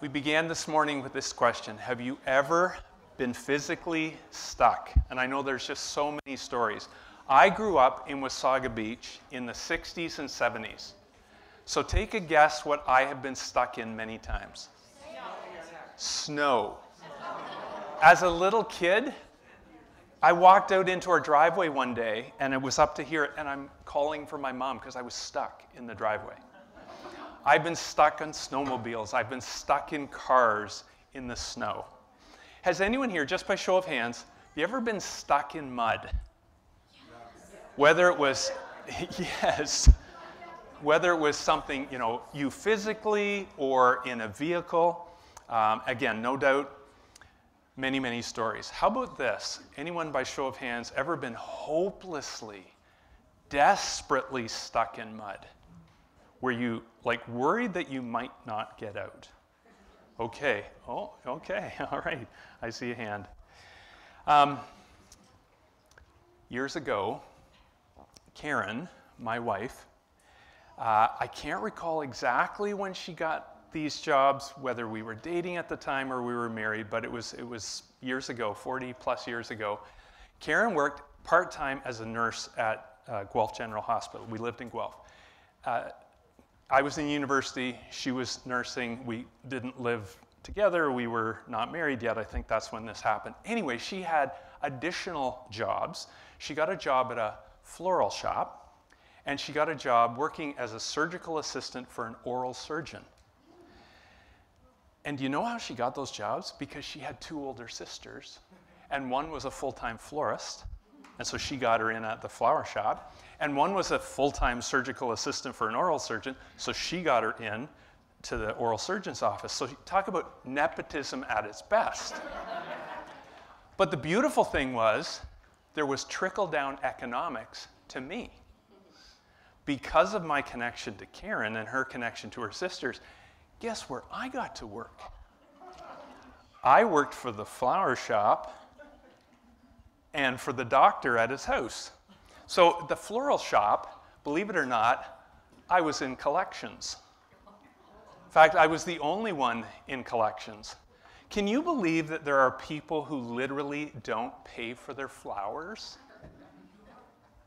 We began this morning with this question Have you ever been physically stuck? And I know there's just so many stories. I grew up in Wasaga Beach in the 60s and 70s. So take a guess what I have been stuck in many times snow. As a little kid, I walked out into our driveway one day and it was up to here, and I'm calling for my mom because I was stuck in the driveway. I've been stuck on snowmobiles. I've been stuck in cars in the snow. Has anyone here, just by show of hands, you ever been stuck in mud? Whether it was, yes, whether it was something, you know, you physically or in a vehicle. Um, again, no doubt, many, many stories. How about this? Anyone, by show of hands, ever been hopelessly, desperately stuck in mud? Were you like worried that you might not get out? Okay. Oh, okay. All right. I see a hand. Um, years ago, Karen, my wife, uh, I can't recall exactly when she got these jobs, whether we were dating at the time or we were married, but it was, it was years ago, 40 plus years ago. Karen worked part time as a nurse at uh, Guelph General Hospital. We lived in Guelph. Uh, I was in university, she was nursing. We didn't live together, we were not married yet. I think that's when this happened. Anyway, she had additional jobs. She got a job at a floral shop, and she got a job working as a surgical assistant for an oral surgeon. And do you know how she got those jobs? Because she had two older sisters, and one was a full time florist, and so she got her in at the flower shop. And one was a full time surgical assistant for an oral surgeon, so she got her in to the oral surgeon's office. So talk about nepotism at its best. but the beautiful thing was, there was trickle down economics to me. Because of my connection to Karen and her connection to her sisters, guess where I got to work? I worked for the flower shop and for the doctor at his house. So the floral shop, believe it or not, I was in collections. In fact, I was the only one in collections. Can you believe that there are people who literally don't pay for their flowers?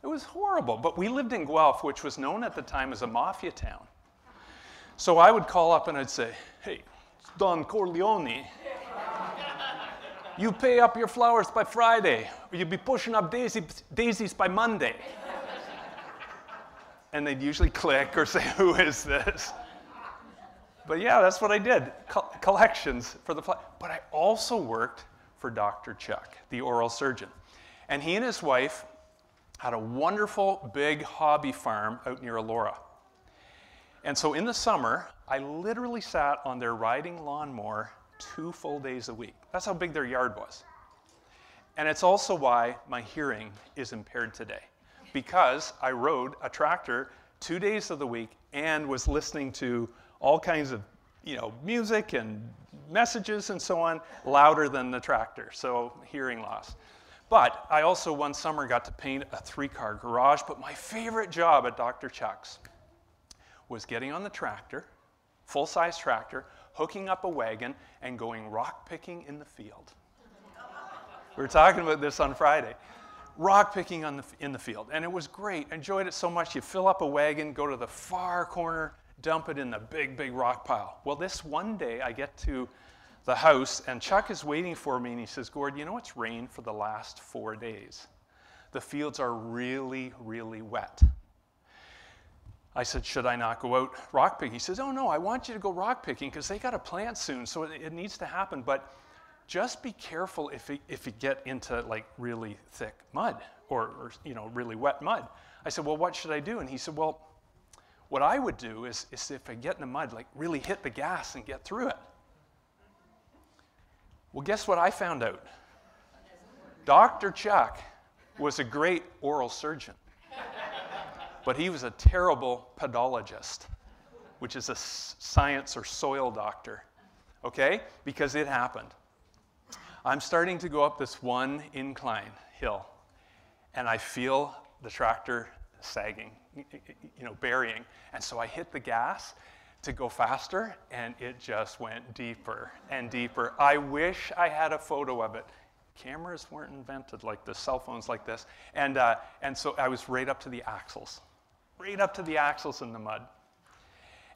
It was horrible. But we lived in Guelph, which was known at the time as a mafia town. So I would call up and I'd say, hey, it's Don Corleone. You pay up your flowers by Friday, or you'll be pushing up daisy, daisies by Monday. and they'd usually click or say, Who is this? But yeah, that's what I did Co- collections for the fly. But I also worked for Dr. Chuck, the oral surgeon. And he and his wife had a wonderful big hobby farm out near Elora. And so in the summer, I literally sat on their riding lawnmower two full days a week. That's how big their yard was. And it's also why my hearing is impaired today, because I rode a tractor two days of the week and was listening to all kinds of you know, music and messages and so on louder than the tractor, so hearing loss. But I also one summer got to paint a three car garage, but my favorite job at Dr. Chuck's was getting on the tractor, full size tractor, hooking up a wagon, and going rock picking in the field. we were talking about this on Friday. Rock picking the, in the field. And it was great. Enjoyed it so much. You fill up a wagon, go to the far corner, dump it in the big, big rock pile. Well, this one day I get to the house, and Chuck is waiting for me, and he says, Gord, you know it's rained for the last four days. The fields are really, really wet. I said, Should I not go out rock picking? He says, Oh, no, I want you to go rock picking because they got to plant soon, so it, it, needs to happen. But just be careful if, it, if you get into like really thick mud or, or, you know, really wet mud. I said, Well, what should I do? And he said, Well, what I would do is, is if I get in the mud, like really hit the gas and get through it. Well, guess what I found out? Dr. Chuck was a great oral surgeon but he was a terrible pedologist, which is a science or soil doctor, okay? Because it happened. I'm starting to go up this one incline hill, and I feel the tractor sagging, you know, burying. And so I hit the gas, to go faster, and it just went deeper and deeper. I wish I had a photo of it. Cameras weren't invented like this, cell phones like this. And, uh, and so I was right up to the axles, right up to the axles in the mud.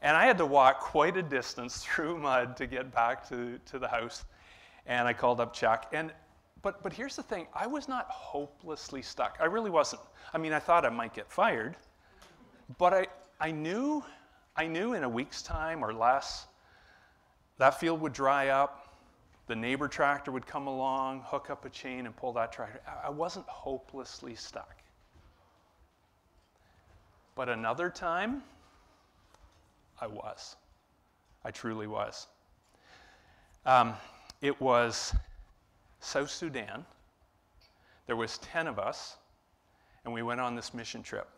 And I had to walk quite a distance through mud to get back to, to the house. And I called up Chuck. And, but, but here's the thing I was not hopelessly stuck. I really wasn't. I mean, I thought I might get fired. But I, I, knew, I knew in a week's time or less, that field would dry up. The neighbor tractor would come along, hook up a chain, and pull that tractor. I wasn't hopelessly stuck. But another time, I was. I truly was. Um, it was South Sudan. There was 10 of us, and we went on this mission trip.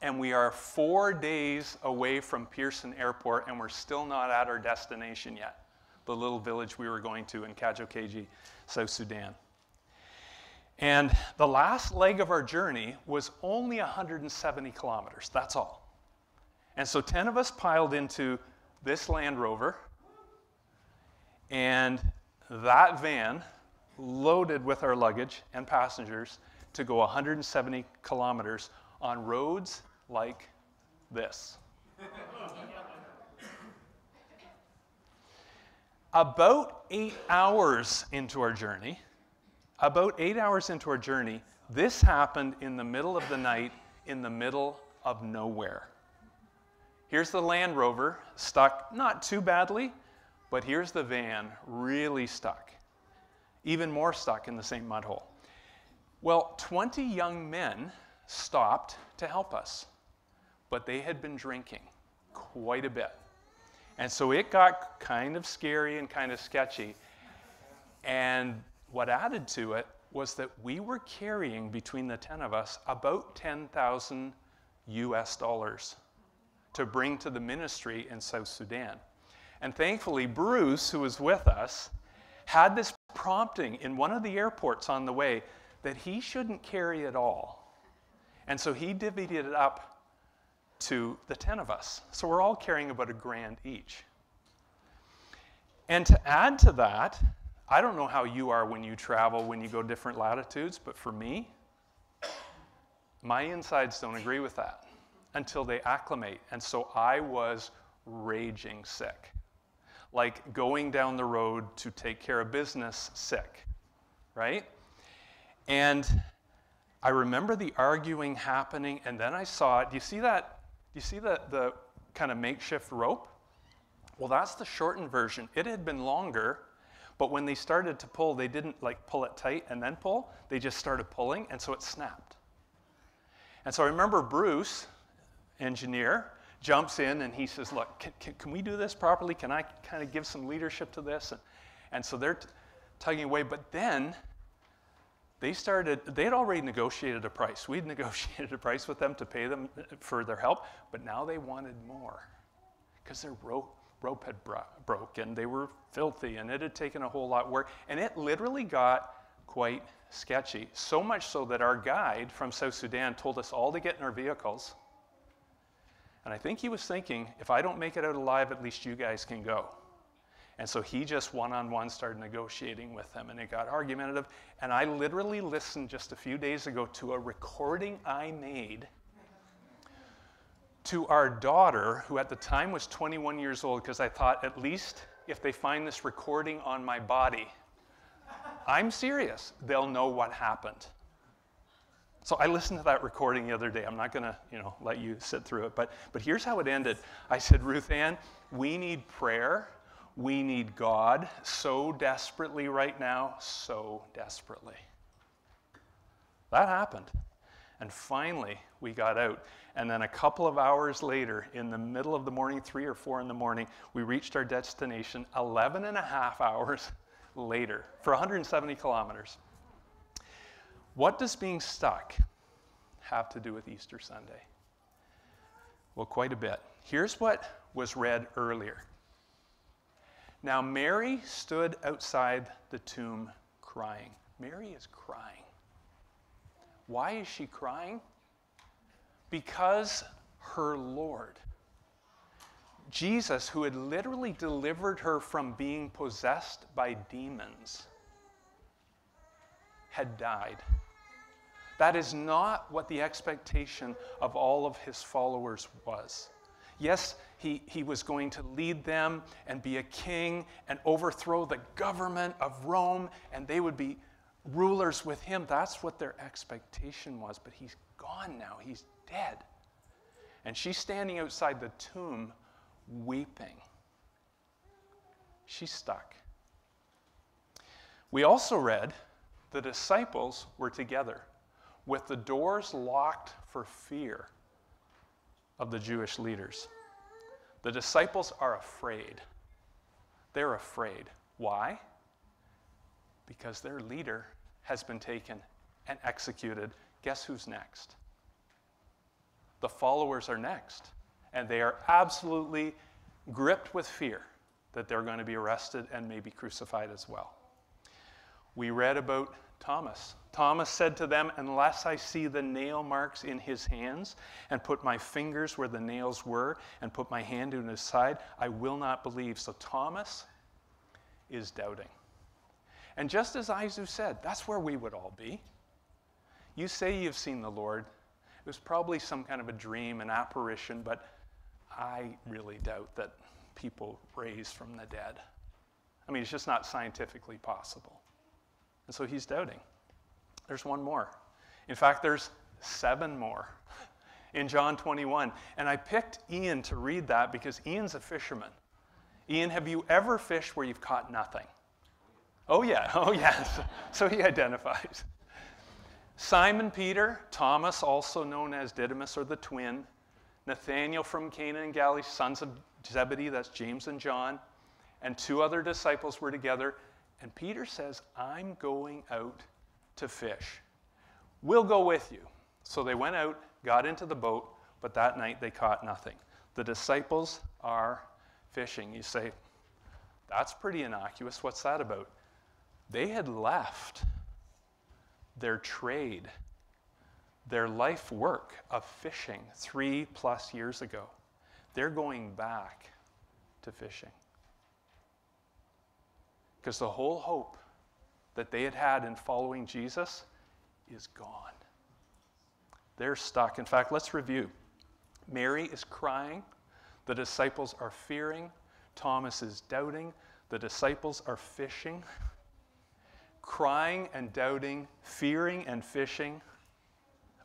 And we are four days away from Pearson Airport, and we're still not at our destination yet, the little village we were going to in Kajokeji, South Sudan. And the last leg of our journey was only 170 kilometers. That's all. And so 10 of us piled into this Land Rover, and that van loaded with our luggage and passengers to go 170 kilometers on roads like this. about eight hours into our journey, about eight hours into our journey, this happened in the middle of the night in the middle of nowhere. Here's the Land Rover, stuck not too badly, but here's the van, really stuck. Even more stuck in the same mud hole. Well, 20 young men stopped to help us, but they had been drinking quite a bit. And so it got kind of scary and kind of sketchy. And what added to it was that we were carrying between the 10 of us about 10,000 US dollars to bring to the ministry in South Sudan. And thankfully, Bruce, who was with us, had this prompting in one of the airports on the way that he shouldn't carry it all. And so he divvied it up to the 10 of us. So we're all carrying about a grand each. And to add to that, I don't know how you are when you travel, when you go different latitudes, but for me, my insides don't agree with that until they acclimate. And so I was raging sick, like going down the road to take care of business sick, right? And I remember the arguing happening, and then I saw it. Do you see that? Do you see the, the kind of makeshift rope? Well, that's the shortened version. It had been longer, but when they started to pull, they didn't like pull it tight and then pull. They just started pulling, and so it snapped. And so I remember Bruce, engineer, jumps in and he says, Look, can, can, can we do this properly? Can I kind of give some leadership to this? And, and so they're t- tugging away. But then they started, they had already negotiated a price. We'd negotiated a price with them to pay them uh, for their help, but now they wanted more because their rope, rope had bro- broke and they were filthy and it had taken a whole lot work. And it literally got quite sketchy. So much so that our guide from South Sudan told us all to get in our vehicles and I think he was thinking, if I don't make it out alive, at least you guys can go. And so he just one on one started negotiating with them, and it got argumentative. And I literally listened just a few days ago to a recording I made to our daughter, who at the time was 21 years old, because I thought at least if they find this recording on my body, I'm serious, they'll know what happened. So I listened to that recording the other day. I'm not going to, you know, let you sit through it, but but here's how it ended. I said, "Ruth Ann, we need prayer. We need God so desperately right now, so desperately." That happened. And finally, we got out. And then a couple of hours later, in the middle of the morning, three or four in the morning, we reached our destination 11 and a half hours later for 170 kilometers. What does being stuck have to do with Easter Sunday? Well, quite a bit. Here's what was read earlier. Now, Mary stood outside the tomb crying. Mary is crying. Why is she crying? Because her Lord, Jesus, who had literally delivered her from being possessed by demons, had died. That is not what the expectation of all of his followers was. Yes, he, he was going to lead them and be a king and overthrow the government of Rome, and they would be rulers with him. That's what their expectation was. But he's gone now, he's dead. And she's standing outside the tomb weeping. She's stuck. We also read the disciples were together with the doors locked for fear of the Jewish leaders. The disciples are afraid. They're afraid. Why? Because their leader has been taken and executed. Guess who's next? The followers are next. And they are absolutely gripped with fear that they're going to be arrested and maybe crucified as well. We read about Thomas. Thomas said to them, Unless I see the nail marks in his hands, and put my fingers where the nails were, and put my hand in his side, I will not believe. So Thomas is doubting. And just as Izu said, that's where we would all be. You say you've seen the Lord. It was probably some kind of a dream, an apparition, but I really doubt that people raise from the dead. I mean, it's just not scientifically possible. And so he's doubting. There's one more. In fact, there's seven more in John 21. And I picked Ian to read that because Ian's a fisherman. Ian, have you ever fished where you've caught nothing? Oh, yeah. Oh, yes. so he identifies. Simon Peter, Thomas, also known as Didymus or the twin, Nathanael from Cana and Galilee, sons of Zebedee, that's James and John, and two other disciples were together. And Peter says, I'm going out to fish. We'll go with you. So they went out, got into the boat, but that night they caught nothing. The disciples are fishing. You say, that's pretty innocuous. What's that about? They had left their trade, their life work of fishing three plus years ago. They're going back to fishing. Because the whole hope that they had had in following Jesus is gone. They're stuck. In fact, let's review. Mary is crying. The disciples are fearing. Thomas is doubting. The disciples are fishing crying and doubting, fearing and fishing,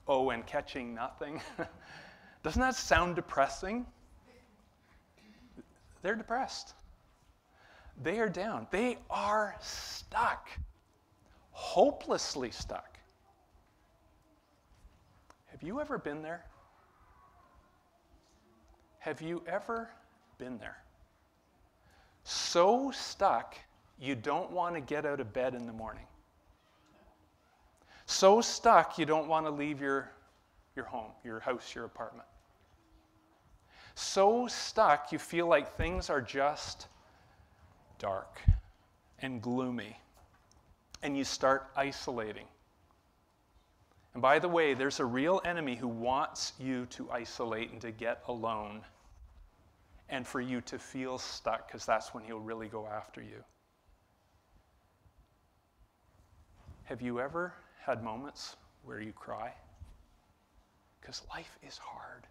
oh, and catching nothing. Doesn't that sound depressing? They're depressed. They are down. They are stuck, hopelessly stuck. Have you ever been there? Have you ever been there? So stuck you don't want to get out of bed in the morning. So stuck, you don't want to leave your, your home, your house, your apartment. So stuck, you feel like things are just dark and gloomy. And you start isolating. And by the way, there's a real enemy who wants you to isolate and to get alone and for you to feel stuck because that's when he'll really go after you. Have you ever had moments where you cry? Because life is hard.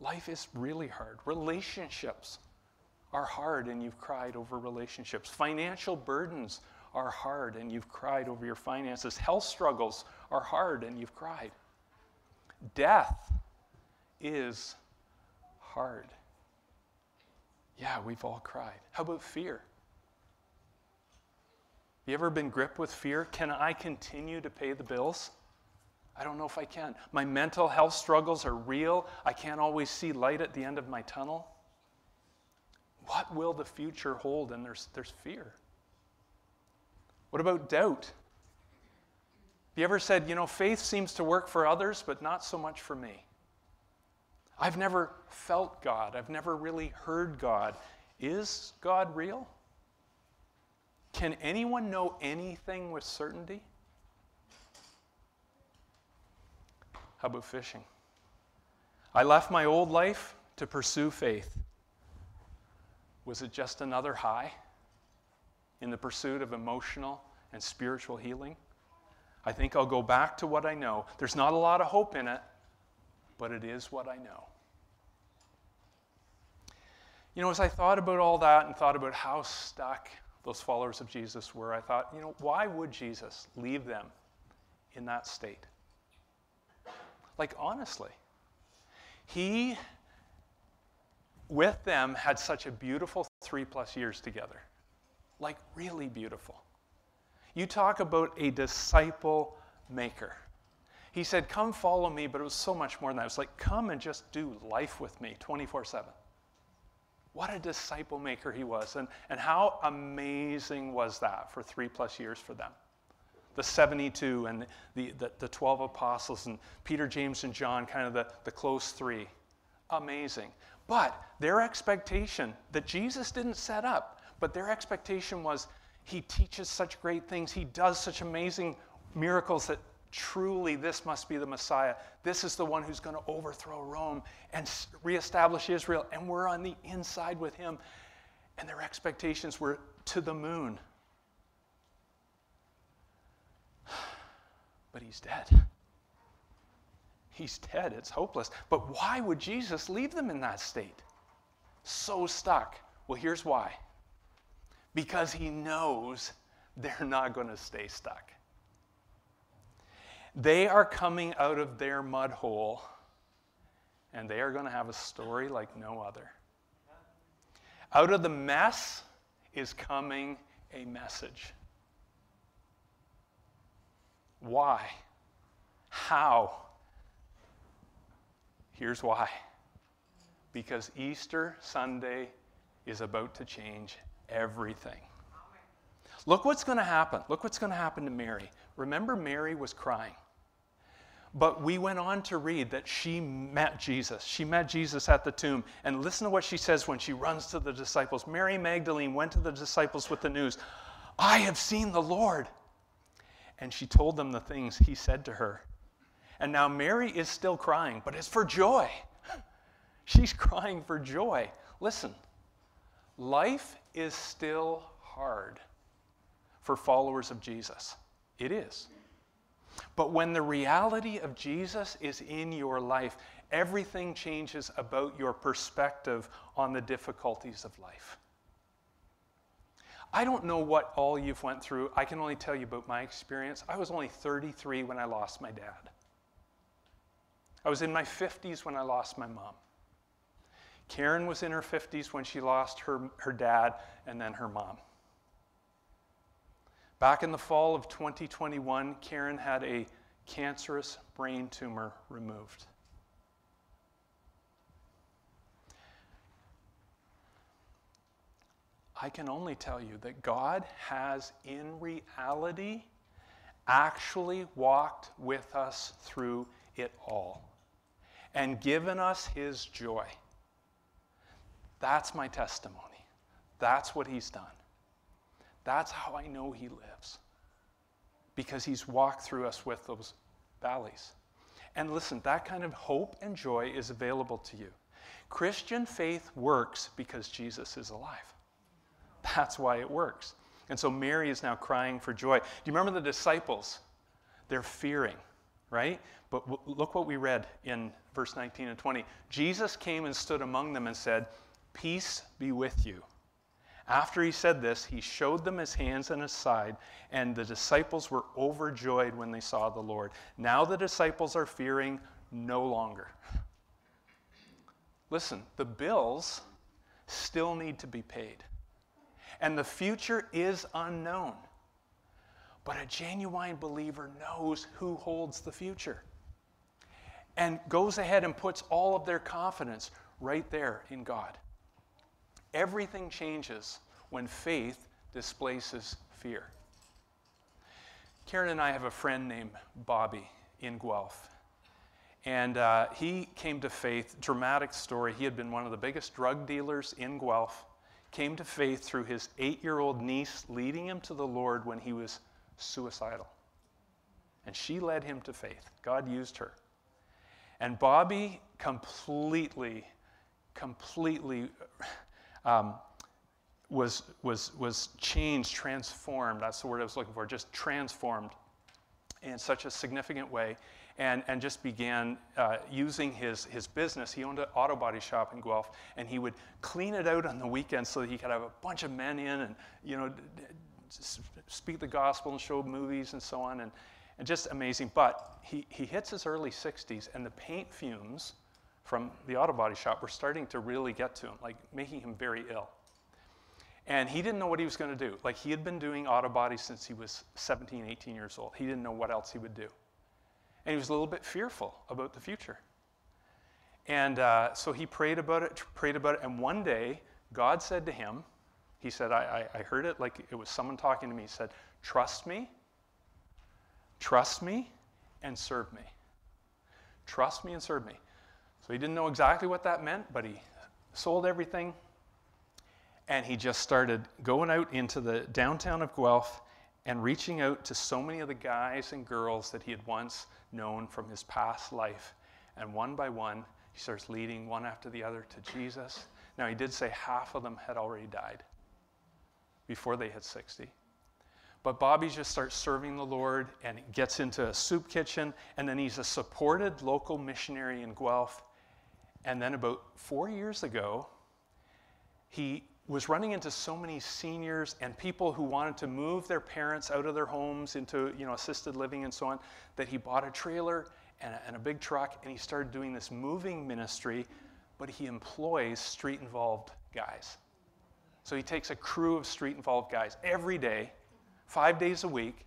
Life is really hard. Relationships are hard, and you've cried over relationships. Financial burdens are hard, and you've cried over your finances. Health struggles are hard, and you've cried. Death is hard. Yeah, we've all cried. How about fear? You ever been gripped with fear? Can I continue to pay the bills? I don't know if I can. My mental health struggles are real. I can't always see light at the end of my tunnel. What will the future hold? And there's, there's fear. What about doubt? Have you ever said, you know, faith seems to work for others, but not so much for me? I've never felt God. I've never really heard God. Is God real? Can anyone know anything with certainty? How about fishing? I left my old life to pursue faith. Was it just another high in the pursuit of emotional and spiritual healing? I think I'll go back to what I know. There's not a lot of hope in it, but it is what I know. You know, as I thought about all that and thought about how stuck those followers of Jesus were, I thought, you know, why would Jesus leave them in that state? Like, honestly, he, with them, had such a beautiful three plus years together. Like, really beautiful. You talk about a disciple maker. He said, Come follow me, but it was so much more than that. It was like, Come and just do life with me 24 7. What a disciple maker he was. And, and how amazing was that for three plus years for them? The 72 and the, the, the 12 apostles and Peter, James, and John, kind of the, the close three. Amazing. But their expectation that Jesus didn't set up, but their expectation was he teaches such great things. He does such amazing miracles that truly this must be the Messiah. This is the one who's going to overthrow Rome and reestablish Israel. And we're on the inside with him. And their expectations were to the moon. But he's dead. He's dead. It's hopeless. But why would Jesus leave them in that state? So stuck. Well, here's why because he knows they're not going to stay stuck. They are coming out of their mud hole, and they are going to have a story like no other. Out of the mess is coming a message. Why? How? Here's why. Because Easter Sunday is about to change everything. Look what's going to happen. Look what's going to happen to Mary. Remember, Mary was crying. But we went on to read that she met Jesus. She met Jesus at the tomb. And listen to what she says when she runs to the disciples. Mary Magdalene went to the disciples with the news I have seen the Lord. And she told them the things he said to her. And now Mary is still crying, but it's for joy. She's crying for joy. Listen, Life is still hard for followers of Jesus. It is. But when the reality of Jesus is in your life, everything changes about your perspective on the difficulties of life. I don't know what all you've went through. I can only tell you about my experience. I was only 33 when I lost my dad. I was in my 50s when I lost my mom. Karen was in her 50s when she lost her, her dad and then her mom. Back in the fall of 2021, Karen had a cancerous brain tumor removed. I can only tell you that God has, in reality, actually walked with us through it all and given us his joy. That's my testimony. That's what he's done. That's how I know he lives. Because he's walked through us with those valleys. And listen, that kind of hope and joy is available to you. Christian faith works because Jesus is alive. That's why it works. And so Mary is now crying for joy. Do you remember the disciples? They're fearing, right? But w- look what we read in verse 19 and 20. Jesus came and stood among them and said, Peace be with you. After he said this, he showed them his hands and his side, and the disciples were overjoyed when they saw the Lord. Now the disciples are fearing no longer. Listen, the bills still need to be paid, and the future is unknown. But a genuine believer knows who holds the future and goes ahead and puts all of their confidence right there in God. Everything changes when faith displaces fear. Karen and I have a friend named Bobby in Guelph. And uh, he came to faith, dramatic story. He had been one of the biggest drug dealers in Guelph, came to faith through his eight year old niece leading him to the Lord when he was suicidal. And she led him to faith. God used her. And Bobby completely, completely um, was, was, was changed, transformed. That's the word I was looking for, just transformed in such a significant way. And, and just began uh, using his, his business. He owned an auto body shop in Guelph, and he would clean it out on the weekends so that he could have a bunch of men in and, you know, speak the gospel and show movies and so on. And, and just amazing. But he, he hits his early 60s, and the paint fumes from the auto body shop were starting to really get to him, like making him very ill. And he didn't know what he was going to do. Like he had been doing auto body since he was 17, 18 years old. He didn't know what else he would do. And he was a little bit fearful about the future. And uh, so he prayed about it, prayed about it, and one day God said to him, He said, I, I, I heard it like it was someone talking to me. He said, Trust me, trust me, and serve me. Trust me and serve me. So he didn't know exactly what that meant, but he sold everything, and he just started going out into the downtown of Guelph and reaching out to so many of the guys and girls that he had once known from his past life. And one by one, he starts leading one after the other to Jesus. Now, he did say half of them had already died before they hit 60. But Bobby just starts serving the Lord and gets into a soup kitchen, and then he's a supported local missionary in Guelph. And then about four years ago, he was running into so many seniors and people who wanted to move their parents out of their homes into you know, assisted living and so on that he bought a trailer and a, and a big truck and he started doing this moving ministry, but he employs street involved guys. So he takes a crew of street involved guys every day, five days a week,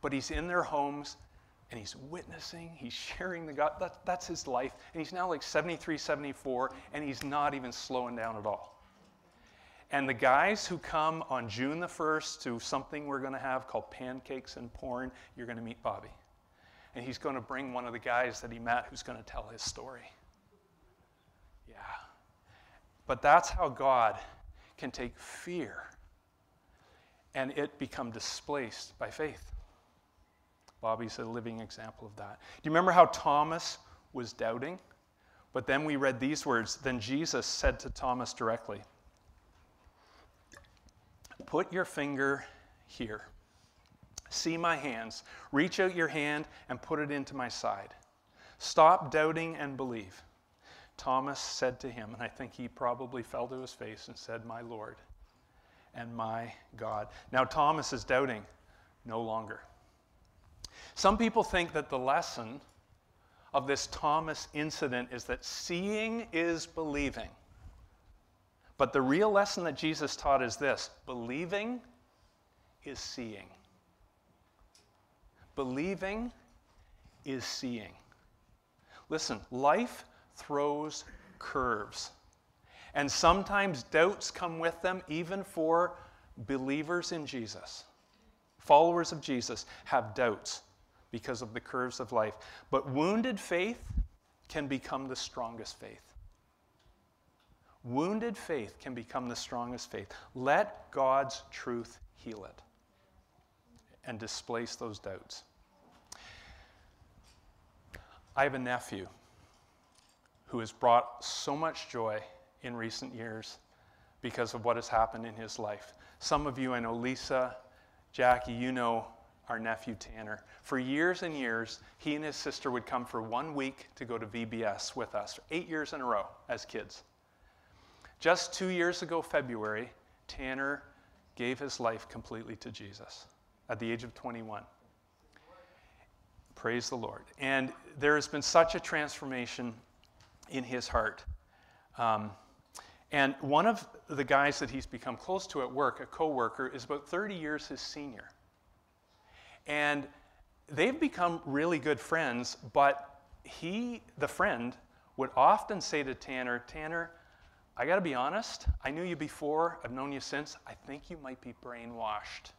but he's in their homes and he's witnessing, he's sharing the God. That, that's his life. And he's now like 73, 74, and he's not even slowing down at all. And the guys who come on June the 1st to something we're going to have called Pancakes and Porn, you're going to meet Bobby. And he's going to bring one of the guys that he met who's going to tell his story. Yeah. But that's how God can take fear and it become displaced by faith. Bobby's a living example of that. Do you remember how Thomas was doubting? But then we read these words. Then Jesus said to Thomas directly, Put your finger here. See my hands. Reach out your hand and put it into my side. Stop doubting and believe. Thomas said to him, and I think he probably fell to his face and said, My Lord and my God. Now, Thomas is doubting no longer. Some people think that the lesson of this Thomas incident is that seeing is believing. But the real lesson that Jesus taught is this believing is seeing. Believing is seeing. Listen, life throws curves. And sometimes doubts come with them, even for believers in Jesus. Followers of Jesus have doubts because of the curves of life. But wounded faith can become the strongest faith. Wounded faith can become the strongest faith. Let God's truth heal it and displace those doubts. I have a nephew who has brought so much joy in recent years because of what has happened in his life. Some of you, I know Lisa, Jackie, you know our nephew Tanner. For years and years, he and his sister would come for one week to go to VBS with us, eight years in a row as kids. Just two years ago, February, Tanner gave his life completely to Jesus at the age of 21. Praise the Lord. And there has been such a transformation in his heart. Um, and one of the guys that he's become close to at work, a coworker, is about 30 years his senior. And they've become really good friends, but he, the friend, would often say to Tanner, Tanner, I got to be honest, I knew you before, I've known you since. I think you might be brainwashed.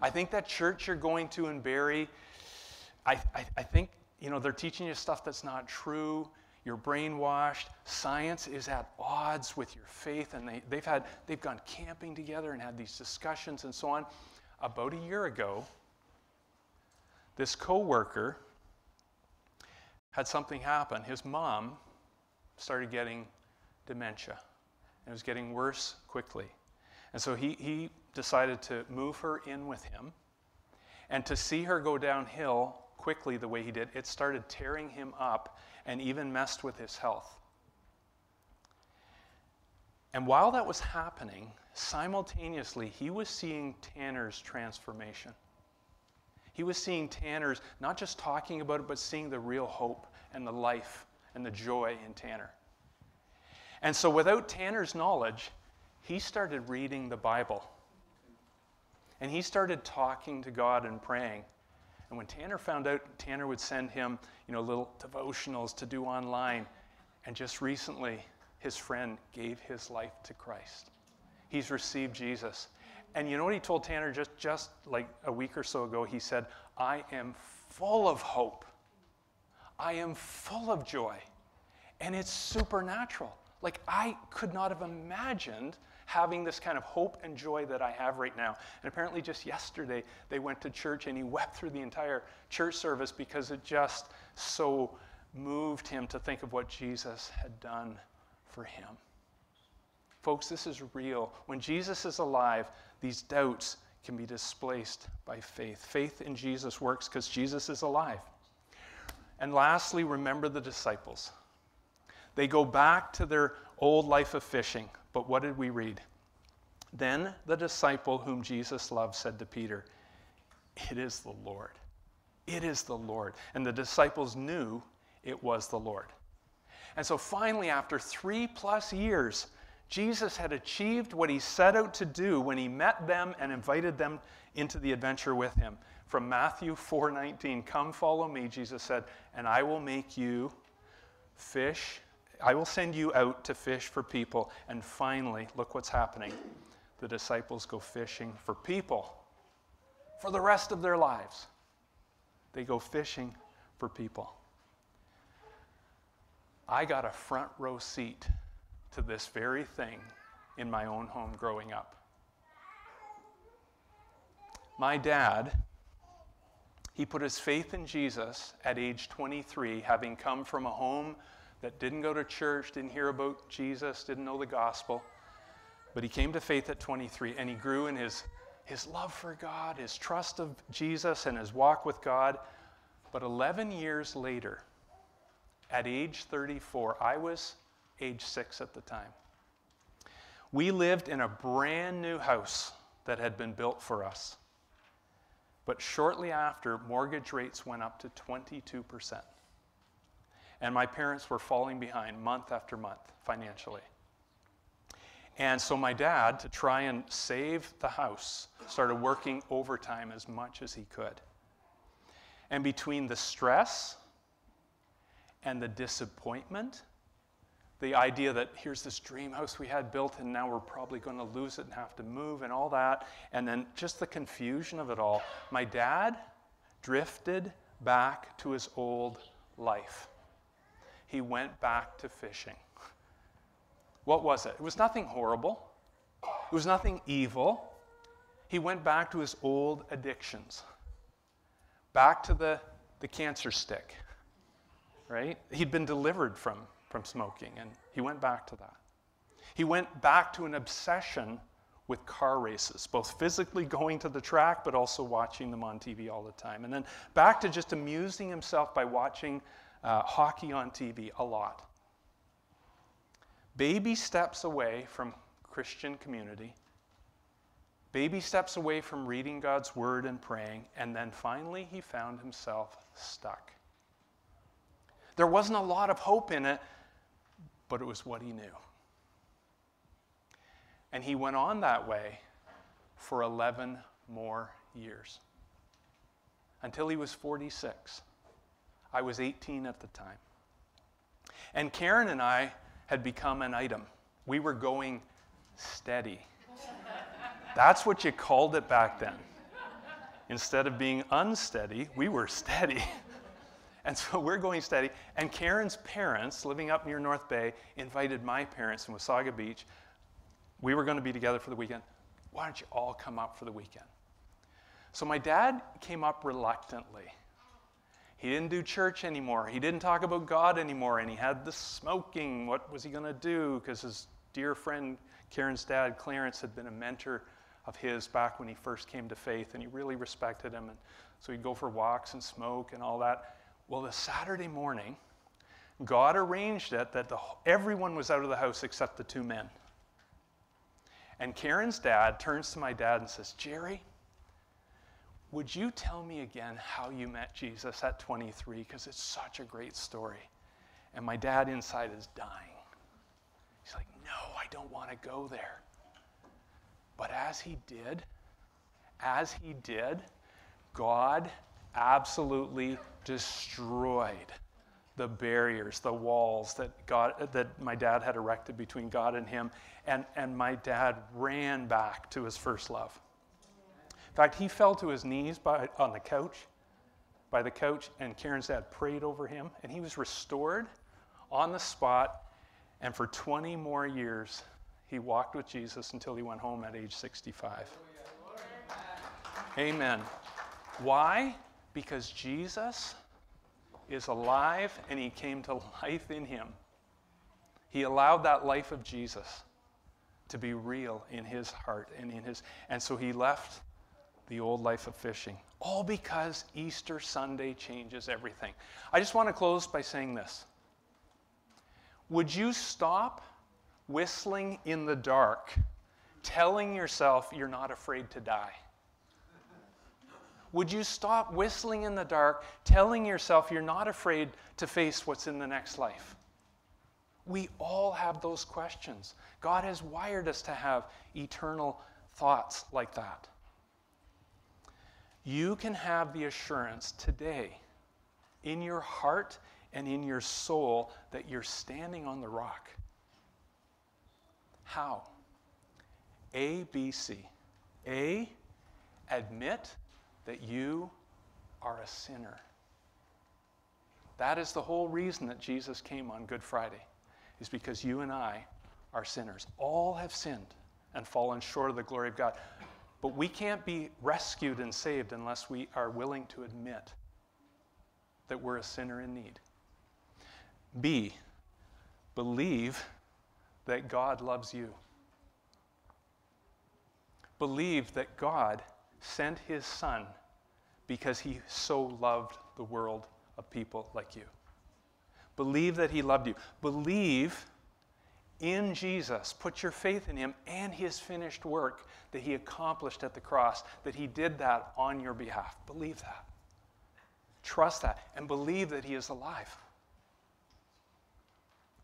I think that church you're going to in Barrie, I, I, I, think, you know, they're teaching you stuff that's not true. You're brainwashed. Science is at odds with your faith, and they, they've, had, they've gone camping together and had these discussions and so on. About a year ago, this coworker had something happen. His mom started getting dementia. and it was getting worse quickly. And so he, he decided to move her in with him. And to see her go downhill quickly the way he did, it started tearing him up and even messed with his health. And while that was happening, simultaneously, he was seeing Tanner's transformation. He was seeing Tanner's, not just talking about it, but seeing the real hope and the life and the joy in Tanner. And so, without Tanner's knowledge, he started reading the Bible. And he started talking to God and praying. And when Tanner found out, Tanner would send him, you know, little devotionals to do online. And just recently, his friend gave his life to Christ. He's received Jesus. And you know what he told Tanner just, just like a week or so ago? He said, I am full of hope. I am full of joy. And it's supernatural. Like, I could not have imagined having this kind of hope and joy that I have right now. And apparently, just yesterday, they went to church and he wept through the entire church service because it just so moved him to think of what Jesus had done for him. Folks, this is real. When Jesus is alive, these doubts can be displaced by faith. Faith in Jesus works because Jesus is alive. And lastly, remember the disciples. They go back to their old life of fishing. But what did we read? Then the disciple whom Jesus loved said to Peter, It is the Lord. It is the Lord. And the disciples knew it was the Lord. And so finally, after three plus years, Jesus had achieved what he set out to do when he met them and invited them into the adventure with him. From Matthew 4:19, "Come follow me," Jesus said, "and I will make you fish I will send you out to fish for people. And finally, look what's happening. The disciples go fishing for people for the rest of their lives. They go fishing for people. I got a front row seat to this very thing in my own home growing up. My dad, he put his faith in Jesus at age 23, having come from a home that didn't go to church, didn't hear about Jesus, didn't know the gospel. But he came to faith at 23 and he grew in his, his love for God, his trust of Jesus, and his walk with God. But 11 years later, at age 34, I was age six at the time. We lived in a brand new house that had been built for us. But shortly after, mortgage rates went up to 22%. And my parents were falling behind month after month financially. And so my dad, to try and save the house, started working overtime as much as he could. And between the stress and the disappointment, the idea that here's this dream house we had built and now we're probably going to lose it and have to move and all that, and then just the confusion of it all, my dad drifted back to his old life he went back to fishing. What was it? It was nothing horrible, it was nothing evil. He went back to his old addictions, back to the, the cancer stick, right? He'd been delivered from, from smoking, and he went back to that. He went back to an obsession with car races, both physically going to the track, but also watching them on TV all the time. And then back to just amusing himself by watching uh, hockey on TV a lot. Baby steps away from Christian community, baby steps away from reading God's word and praying, and then finally he found himself stuck. There wasn't a lot of hope in it, but it was what he knew. And he went on that way for 11 more years until he was 46. I was 18 at the time. And Karen and I had become an item. We were going steady. That's what you called it back then. Instead of being unsteady, we were steady. And so we're going steady. And Karen's parents, living up near North Bay, invited my parents in Wasaga Beach. We were going to be together for the weekend. Why don't you all come up for the weekend? So my dad came up reluctantly. He didn't do church anymore. He didn't talk about God anymore. And he had the smoking. What was he going to do? Because his dear friend, Karen's dad, Clarence, had been a mentor of his back when he first came to faith, and he really respected him. And so he'd go for walks and smoke and all that. Well, the Saturday morning, God arranged it that the, everyone was out of the house except the two men. And Karen's dad turns to my dad and says, Jerry, would you tell me again how you met Jesus at 23? Because it's such a great story. And my dad inside is dying. He's like, No, I don't want to go there. But as he did, as he did, God absolutely destroyed the barriers, the walls that, God, that my dad had erected between God and him. And, and my dad ran back to his first love. In fact, he fell to his knees by, on the couch, by the couch, and Karen's dad prayed over him, and he was restored on the spot. And for 20 more years, he walked with Jesus until he went home at age 65. Amen. Why? Because Jesus is alive and he came to life in him. He allowed that life of Jesus to be real in his heart and in his and so he left the old life of fishing all because Easter Sunday changes everything. I just want to close by saying this. Would you stop whistling in the dark telling yourself you're not afraid to die? Would you stop whistling in the dark, telling yourself you're not afraid to face what's in the next life? We all have those questions. God has wired us to have eternal thoughts like that. You can have the assurance today in your heart and in your soul that you're standing on the rock. How? A, B, C. A, admit that you are a sinner. That is the whole reason that Jesus came on Good Friday, is because you and I are sinners. All have sinned and fallen short of the glory of God. But we can't be rescued and saved unless we are willing to admit that we're a sinner in need. B, believe that God loves you. Believe that God sent his son because he so loved the world of people like you. Believe that he loved you. Believe in Jesus. Put your faith in him and his finished work that he accomplished at the cross, that he did that on your behalf. Believe that. Trust that and believe that he is alive.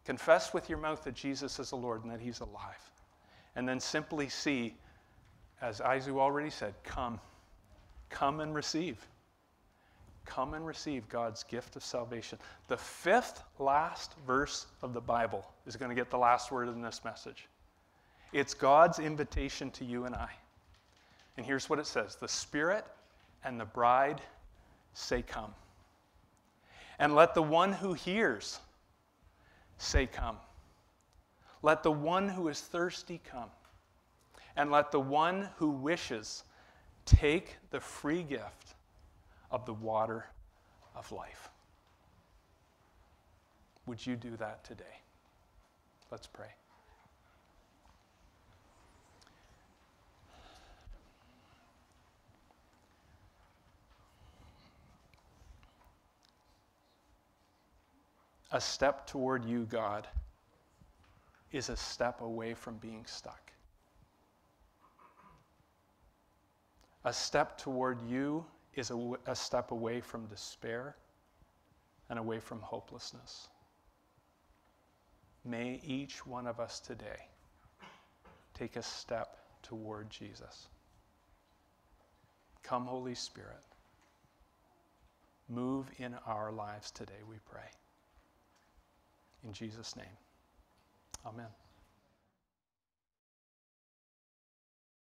Confess with your mouth that Jesus is the Lord and that he's alive. And then simply C as Izu already said, come. Come and receive. Come and receive God's gift of salvation. The fifth last verse of the Bible is going to get the last word in this message. It's God's invitation to you and I. And here's what it says The Spirit and the bride say, Come. And let the one who hears say, Come. Let the one who is thirsty come and let the one who wishes take the free gift of the water of life. Would you do that today? Let's pray. A step toward you, God, is a step away from being stuck. A step toward you is a, a step away from despair and away from hopelessness. May each one of us today take a step toward Jesus. Come, Holy Spirit. Move in our lives today, we pray. In Jesus' name, amen.